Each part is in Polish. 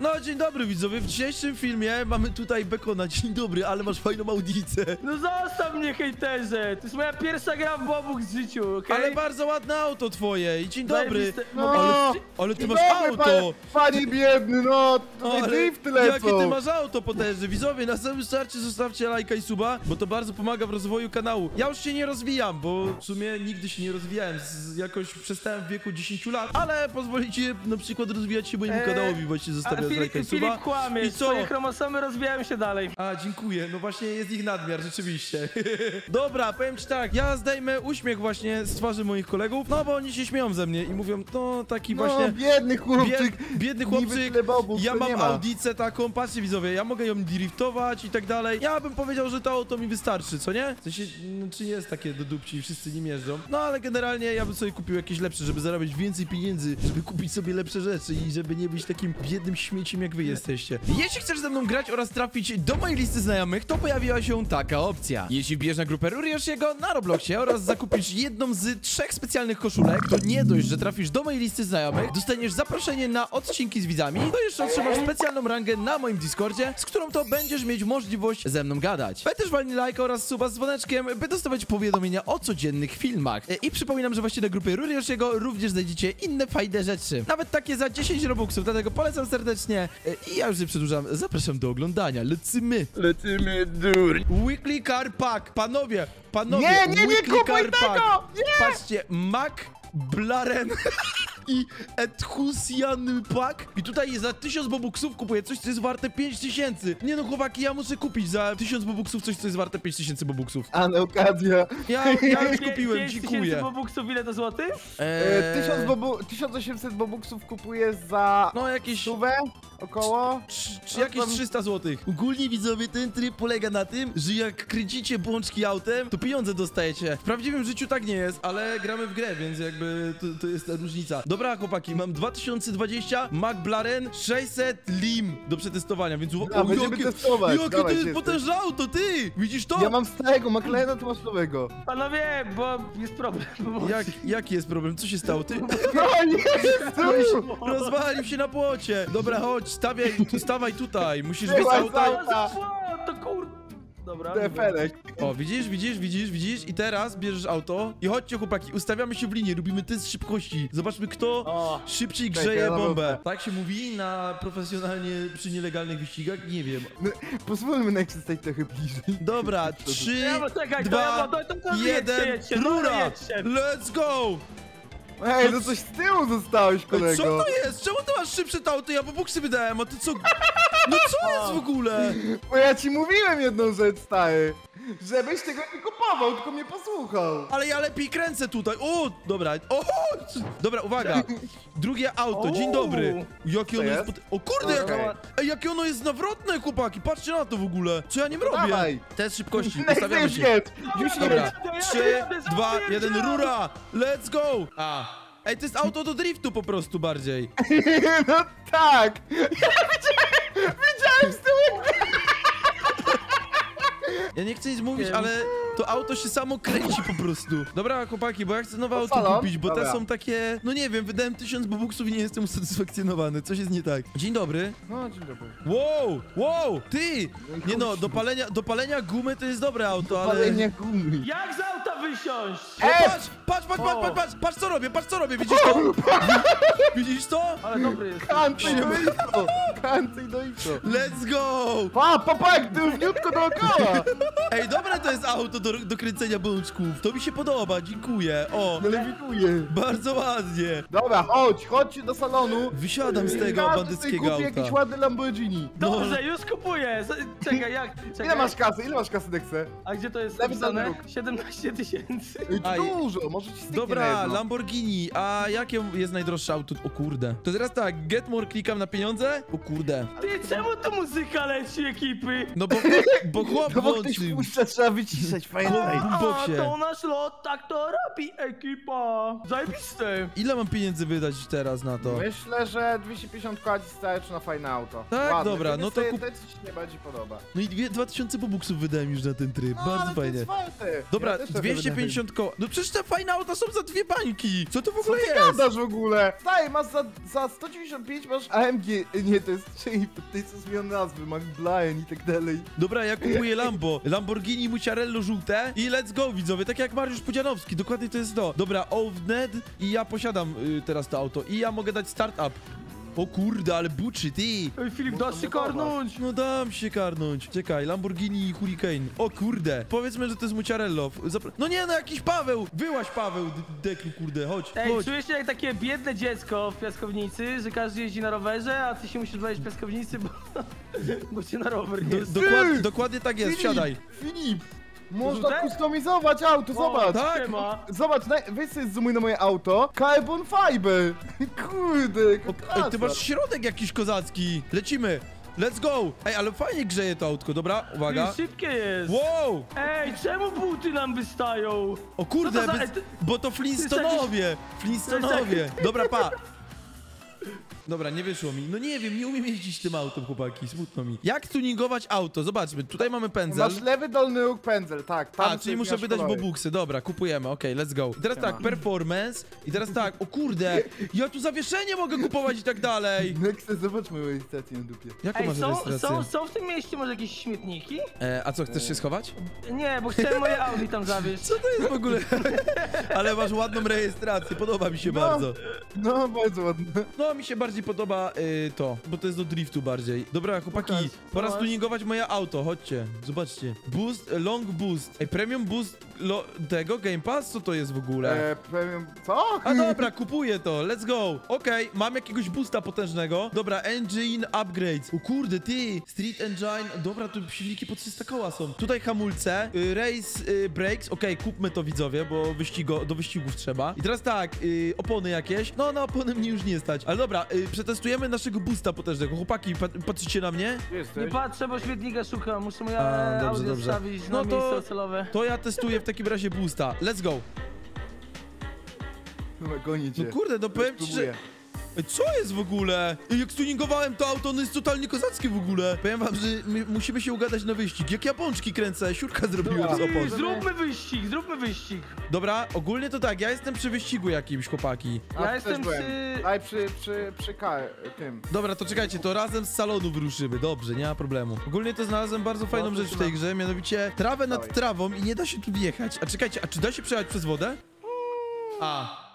No, dzień dobry widzowie, w dzisiejszym filmie mamy tutaj Bekona. Dzień dobry, ale masz fajną audicę. No zostaw mnie, hejterze! To jest moja pierwsza gra w Bobuk w życiu, okej? Ale bardzo ładne auto twoje i dzień dobry. Zajebiste- No, Ale, ale ty masz dobry, auto. Panie, panie biedny, no, No, tutaj ale drifty lecą. Jakie ty masz auto potężne? Widzowie, na samym starcie zostawcie lajka i suba, bo to bardzo pomaga w rozwoju kanału. Ja już się nie rozwijam, bo w sumie nigdy się nie rozwijałem. Z, jakoś przestałem w wieku 10 lat, ale pozwolicie na przykład rozwijać się mojemu Eee, kanałowi, właśnie Ale Filip, Filip suba. kłamie, I co? twoje chromosomy rozwijają się dalej. A, dziękuję. No właśnie jest ich nadmiar, rzeczywiście. Dobra, powiem ci tak, ja zdejmę uśmiech właśnie z twarzy moich kolegów, no bo oni się śmieją ze mnie i mówią, no taki No, właśnie... biedny chłopczyk. Bied, biedny chłopczyk, bobów, ja mam audicę taką, patrzcie widzowie, ja mogę ją driftować i tak dalej. Ja bym powiedział, że to auto mi wystarczy, co nie? W sensie, no, czy nie jest takie do dupci i wszyscy nim jeżdżą. No ale generalnie ja bym sobie kupił jakieś lepsze, żeby zarabiać więcej pieniędzy, żeby kupić sobie lepsze rzeczy i żeby nie być takim biednym śmieciem jak wy jesteście. Jeśli chcesz ze mną grać oraz trafić do mojej listy znajomych, to pojawiła się taka opcja. Jeśli wbierz na grupę Rurioshiego na Robloxie oraz zakupisz jedną z trzech specjalnych koszulek, to nie dość, że trafisz do mojej listy znajomych, dostaniesz zaproszenie na odcinki z widzami, to jeszcze otrzymasz specjalną rangę na moim Discordzie, z którą to będziesz mieć możliwość ze mną gadać. Weź też walnij lajka oraz suba z dzwoneczkiem, by dostawać powiadomienia o codziennych filmach. E, I przypominam, że właśnie na grupie Rurioshiego również znajdziecie inne fajne rzeczy. Nawet takie za 10 robuxów, dlatego polecam serdecznie. E, I ja już nie przedłużam, zapraszam do oglądania. Lecimy! Lecimy dur. Weekly Car Pack, panowie, panowie, Nie, nie, nie Weekly kupuj tego! Nie! Patrzcie, Mac, Blaren i Ethusian Pack. I tutaj za 1000 bobuksów kupuję coś, co jest warte 5000. Nie no, chłopaki, ja muszę kupić za 1000 bobuksów coś, co jest warte 5000 bobuksów. Ale okazja. Ja, ja już kupiłem, pięć dziękuję. tysięcy Bobuksów, ile to złotych? E, Eee, 1000 bobu 1800 bobuksów kupuję za No jakieś... stówę około. Czy, czy jakieś tam- 300 zł. Ogólnie widzowie, ten tryb polega na tym, że jak kręcicie błączki autem, to pieniądze dostajecie. W prawdziwym życiu tak nie jest, ale gramy w grę, więc jakby to, to jest ta różnica. Dobra, chłopaki, mam 2020 McLaren 600 Lim do przetestowania, więc Dobra, będziemy testować, Jakie dawaj, to jest testy. potężne auto, ty! Widzisz to? Ja mam starego McLarena, ty masz nowego. Panowie, bo jest problem. Bo Jak, jaki jest problem? Co się stało? Ty No nie, rozwalił się na płocie. Dobra, chodź, stawiaj, stawaj tutaj. Musisz być z auta. to kur... Dobra. Deferek. O, widzisz, widzisz, widzisz, widzisz? I teraz bierzesz auto i chodźcie chłopaki, ustawiamy się w linii, robimy test szybkości. Zobaczmy kto O, szybciej Czekaj, grzeje ja bombę. bombę. Tak się mówi na profesjonalnie przy nielegalnych wyścigach? Nie wiem. No, Pozwólmy Nexus stać trochę bliżej. Dobra, trzy, ja, czekaj, to dwa, ja, bo, to, to, to jeden, jedźcie, jedźcie, no, rura! jedźcie. Let's go! Ej, no coś z tyłu zostałeś, kolego. Co to jest? Czemu ty masz szybsze to auto? Ja po buksy wydałem, a ty co? No co jest w ogóle? Bo ja ci mówiłem jedną rzecz, stary. Żebyś tego nie kupował, tylko mnie posłuchał. Ale ja lepiej kręcę tutaj. O, dobra. O, dobra, uwaga. Drugie auto, dzień dobry. Jakie ono jest... O kurde, jak... Ej, jakie ono jest nawrotne, chłopaki. Patrzcie na to w ogóle. Co ja nim robię? Dawaj. Test szybkości, ustawiamy się. Już Dobra, trzy, jadę, dwa, zapierdzielam. jeden, rura. Let's go. A. Ej, to jest auto do driftu po prostu bardziej. No tak. Ja widziałem, widziałem z. Ja nie chcę nic mówić, ale to auto się samo kręci po prostu. Dobra, chłopaki, bo ja chcę nowe auto kupić, bo te Dobra. są takie... No nie wiem, wydałem tysiąc bobuksów i nie jestem usatysfakcjonowany. Coś jest nie tak. Dzień dobry. No, dzień dobry. Wow, wow, ty! Nie no, do palenia, do palenia gumy to jest dobre auto, ale... Palenie gumy. Jak z auta wysiąść? O, Ej! patrz, patrz, patrz, patrz, patrz, patrz, patrz co robię, patrz co robię, widzisz to? Widzisz to? Ale dobry jest. Kancej do info. Do info. Let's go! Pa, papak, tylniutko dookoła. Ej, dobre to jest auto do, do kręcenia bączków. To mi się podoba, dziękuję. O, No lewituję. bardzo ładnie. Dobra, chodź, chodźcie do salonu. Wysiadam z tego Każdy bandyckiego sobie kupi auta. jakiś ładny Lamborghini. Dobrze, już kupuję. Z- Czekaj, jak? Czekaj. Ile masz kasy? Ile masz kasy, Nexe? A gdzie to jest Lewy napisane? dolny róg. 17 tysięcy. Ej, Aj. to dużo, może ci styknie na Dobra, jedno. Lamborghini, a jakie jest najdroższe auto? O kurde. To teraz tak, get more klikam na pieniądze? O kurde. Ty, czemu tu muzyka leci ekipy? No bo, bo chłop No bo ktoś włączył. puszcza, trzeba wyciszać pamiętaj. w A, to nasz lot, tak to robi ekipa. Zajebiste. Ile mam pieniędzy wydać teraz na to? Myślę, że 250 kładzi starczy na fajne auto. Tak, Ładne, dobra, no to kup- te ci się najbardziej podoba. No i dwie, 2000 bobuksów wydałem już na ten tryb, No, bardzo fajnie. To jest. Dobra, Ja też trochę 250 koła. No przecież te fajne auta są za dwie bańki. Co to w Co ogóle ty jest? gadasz w ogóle? Stary, masz za, za 195 masz AMG, nie, to jest ty co zmienią nazwy, McLaren i tak dalej. Dobra, ja kupuję Lambo. Lamborghini Muciarello żółte i let's go, widzowie. Tak jak Mariusz Pudzianowski, dokładnie to jest to. Dobra, Ovned i ja posiadam y, teraz to auto i ja mogę dać startup. O kurde, ale buczy, ty. Ej, Filip, Muszę dasz się karnąć. No dam się karnąć. Czekaj, Lamborghini Hurricane. O kurde. Powiedzmy, że to jest Muciarello. Zapra- no nie, no jakiś Paweł. Wyłaś Paweł, D- Deklu, kurde, chodź, Ej, chodź. czujesz się jak takie biedne dziecko w piaskownicy, że każdy jeździ na rowerze, a ty się musisz wejść w piaskownicy, bo, bo cię na rower nie Do, jest. dokład, dokładnie tak jest, wsiadaj. Filip, można kustomizować auto, zobacz. tak. Siema. Zobacz, naj- weź sobie zoomuj na moje auto. Carbon fiber. Kurde, O, ej, ty masz środek jakiś kozacki. Lecimy. Let's go. Ej, ale fajnie grzeje to autko, dobra? Uwaga. Ty, szybkie jest. Wow! Ej, czemu buty nam wystają? O kurde, Co to za- bez- bo to Flintstonowie! Flintstonowie! Dobra, pa! Dobra, nie wyszło mi. No nie wiem, nie umiem jeździć tym autem, chłopaki, smutno mi. Jak tuningować auto? Zobaczmy, tutaj mamy pędzel. Masz lewy dolny róg pędzel, tak. Tam A, sobie czyli muszę wydać kolory. bobuksy. Dobra, kupujemy, okej, let's go. I teraz Siema. tak, performance. I teraz tak, o kurde, ja tu zawieszenie mogę kupować i tak dalej. Nexus, zobacz moją rejestrację na dupie. Jaką Ej, masz są, są, są w tym mieście może jakieś śmietniki? E, a co, chcesz się schować? Nie, bo chciałem moje Audi tam zawieźć. Co to jest w ogóle? Ale masz ładną rejestrację, podoba mi się No. bardzo. No, bardzo ładne. No, mi się bardziej podoba y, to, bo to jest do driftu bardziej. Dobra, chłopaki, Pokaż, pora zobacz. stuningować moje auto, chodźcie, zobaczcie. Boost, e, long boost. Ej, premium boost lo, tego, Game Pass? Co to jest w ogóle? E, premium, co? A dobra, kupuję to, let's go. Okej, mam jakiegoś boosta potężnego. Dobra, engine upgrades. O kurde, ty, street engine. Dobra, tu silniki po 300 koła są. Tutaj hamulce, y, race y, brakes. Okej, kupmy to widzowie, bo wyścigo, do wyścigów trzeba. I teraz tak, y, opony jakieś. No, na opony mnie już nie stać. Ale dobra, y, przetestujemy naszego boosta potężnego. Chłopaki, pat patrzycie na mnie? Nie jesteś? patrzę, bo śmietnika szukam. Muszę moje A, dobrze, dobrze. wstawić No na to- miejsce docelowe. To ja testuję w takim razie boosta. Let's go. Dobra, gonię cię. No kurde, no powiem ci, że... Spróbuję. Ej, Co jest w ogóle? Ej, Jak stuningowałem to auto, ono jest totalnie kozackie w ogóle. Powiem wam, że my musimy się ugadać na wyścig. Jak ja pączki kręcę, siurka zrobiłem z opon. Zróbmy wyścig, zróbmy wyścig. Dobra, ogólnie to tak, ja jestem przy wyścigu jakimś, chłopaki. Ja też jestem byłem. przy- Daj przy, przy, przy kar, tym. Dobra, to czekajcie, to razem z salonu wyruszymy. Dobrze, nie ma problemu. Ogólnie to znalazłem bardzo fajną to rzecz w tej grze, mianowicie trawę nad Dawaj. trawą i nie da się tu wjechać. A czekajcie, a czy da się przejechać przez wodę? A.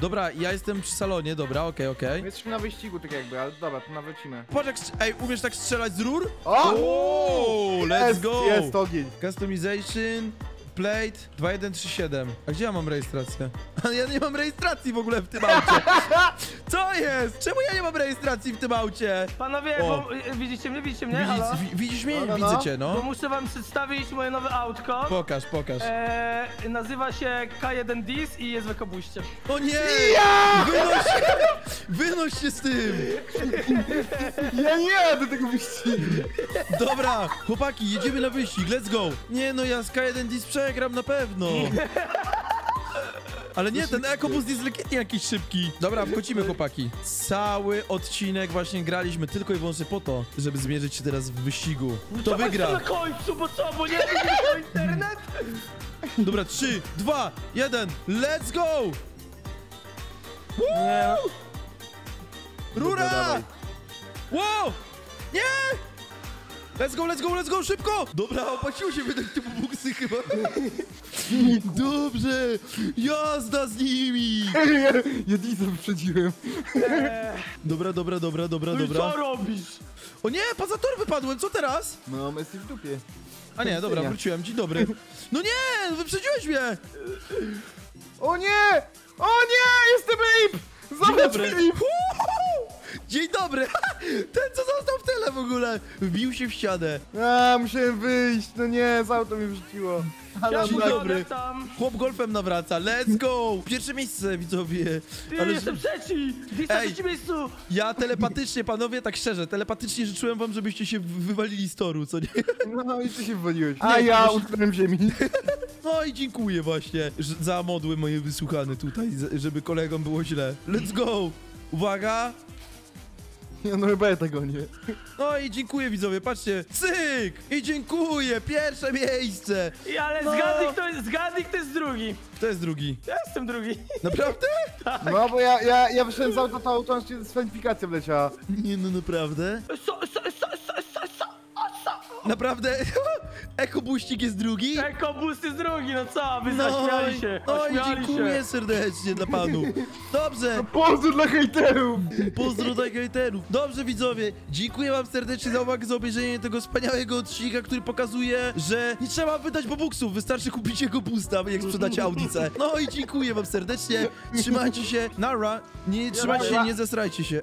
Dobra, ja jestem przy salonie, dobra, okej, okej. My jesteśmy na wyścigu tak jakby, ale dobra, to nawrócimy. Patrz jak, strz- ej, umiesz tak strzelać z rur? O! O, let's jest, go! Jest ogień. Customization, plate 2137. A gdzie ja mam rejestrację? A ja nie mam rejestracji w ogóle w tym aucie. Co jest? Czemu ja nie mam rejestracji w tym aucie? Panowie, O. bo, y, widzicie mnie, widzicie mnie? Halo? Widzisz, wi- widzisz mnie? No, no, Widzę no. cię, Bo no. muszę wam przedstawić moje nowe autko. Pokaż, pokaż. Eee, nazywa się K1 Dis i jest w ekobuście. O nie! Wynoś, się z tym! Ja nie jadę tego wyścigu. Dobra, chłopaki, jedziemy na wyścig, let's go! Nie no, ja z K1 Dis przegram na pewno! Ale nie, ten EcoBoost jest legitnie jakiś szybki. Dobra, wchodzimy chłopaki. Cały odcinek właśnie graliśmy tylko i wyłącznie po to, żeby zmierzyć się teraz w wyścigu. Kto Dawaj to wygra? na końcu, bo co, bo nie wiem, internet? Dobra, 3, 2, 1, let's go! Nie, Dobra, Rura! dawaj. Wow! Nie! Let's go, let's go, let's go, szybko! Dobra, opłaciło się wydać te buksy chyba. Dobrze! Jazda z nimi! Diesel wyprzedziłem. eee, Dobra, dobra, dobra, dobra, no i dobra. co robisz? O nie, poza tor wypadłem, co teraz? No, my jesteś w dupie. A nie, dobra, wróciłem, dzień dobry. No nie, wyprzedziłeś mnie! O nie! O nie! Jestem Ape! Dzień Zobacz dobry. Filip! Dobry! Ten, co został w tyle! w ogóle! Wbił się w ścianę. A, musiałem wyjść, no nie, z auto mnie wrzuciło. Ale Dzień dobry. tam. Chłop golfem nawraca, let's go! Pierwsze miejsce, widzowie. Ty, Ale jestem trzeci! Ej. trzecim miejscu! ja telepatycznie, panowie, tak szczerze, telepatycznie życzyłem wam, żebyście się wy- wywalili z toru, co nie? No i ty się wywaliłeś. A Nie, ja już- utknąłem ziemi. No i dziękuję właśnie za modły moje wysłuchane tutaj, żeby kolegom było źle. Let's go! Uwaga! Ja no chyba ja tego nie. No i dziękuję widzowie, patrzcie, cyk! I dziękuję, pierwsze miejsce! I ale No. zgadnij, kto jest, zgadnij, kto jest drugi. Kto jest drugi? Ja jestem drugi. Naprawdę? No bo ja, ja, ja wyszedłem z auta, to automatycznie dyskwalifikacja wleciała. Nie no, naprawdę? So, so, so, so, so, so, so. Naprawdę? Ekobuścik jest drugi? Ekobus jest drugi, no co? Wy No zaśmiali się. no i ośmiali dziękuję się. serdecznie dla panu. Dobrze, Pozdro dla hejterów! pozdro dla hejterów. Dobrze widzowie, dziękuję wam serdecznie za uwagę, za obejrzenie tego wspaniałego odcinka, który pokazuje, że nie trzeba wydać bobuksów, wystarczy kupić jego boosta, jak sprzedacie Audice. No i dziękuję wam serdecznie, trzymajcie się, nara, nie trzymajcie się, nie zesrajcie się.